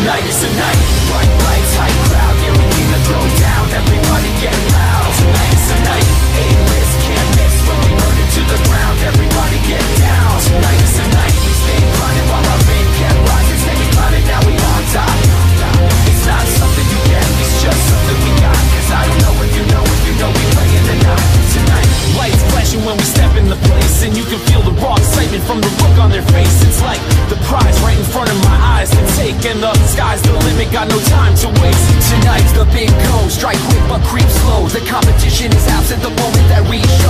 tonight is the night. Bright lights, high crowd, yeah we came to throw down. Everybody get loud, tonight is the night. A-list, can't miss when we burn it to the ground. Every and the sky's the limit, got no time to waste. Tonight's the big go, strike quick but creep slow. The competition is absent the moment that we show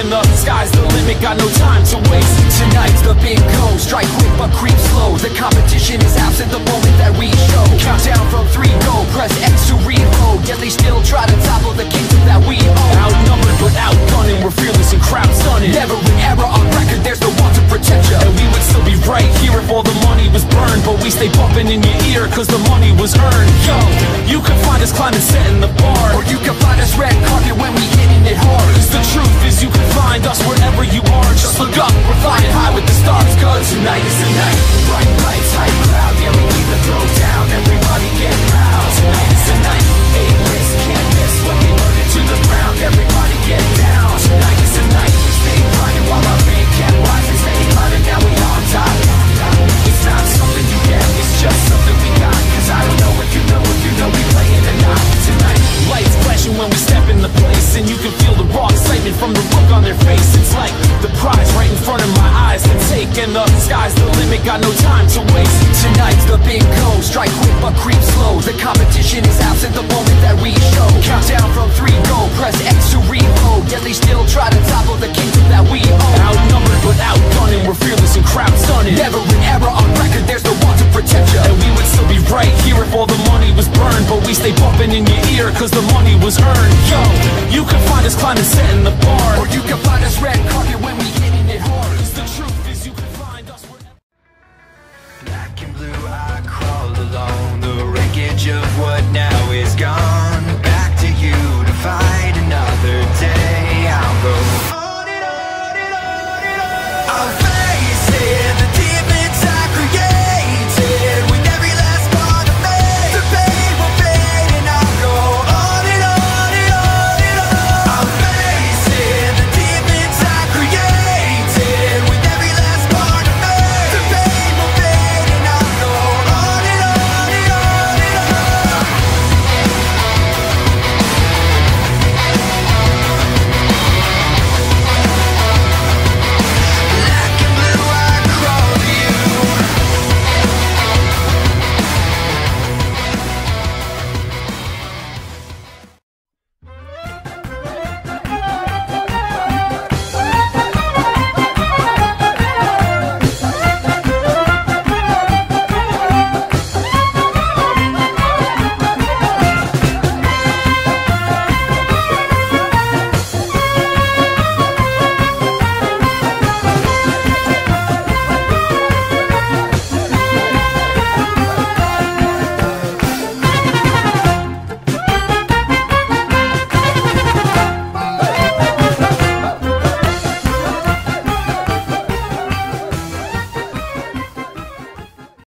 And the sky's the limit, got no time to waste. Tonight's the big go, strike quick but creep slow. The competition is absent the moment that we show. Countdown from three, go, press X to reload. Yet they still try to topple the kingdom that we own. Outnumbered but outgunning, we're fearless and crowd stunning. Never an error on record, there's no one to protect you And we would still be right here if all the money was burned. But we stay bumping in your ear cause the money was earned. Yo, you can find us climbing, setting the bar. Or you can find us red find us wherever you are. Just look up, we're flying high with the stars. Cause Tonight is the night, bright lights, hype time to waste. Tonight's the big go, strike quick but creep slow. The competition is absent the moment that we show. Countdown from three, go, press X to reload. Yet they still try to topple the kingdom that we own. Outnumbered but outgunning, we're fearless and crowd stunning. Never an error on record, there's no one to protect you And we would still be right here if all the money was burned. But we stay bumping in your ear cause the money was earned